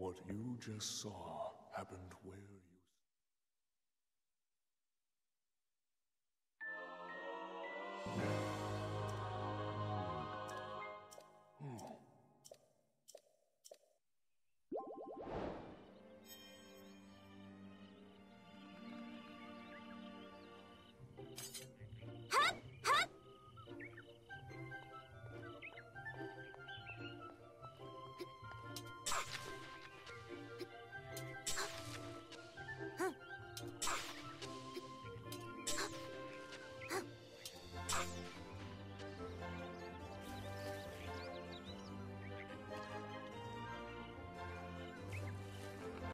What you just saw happened where you.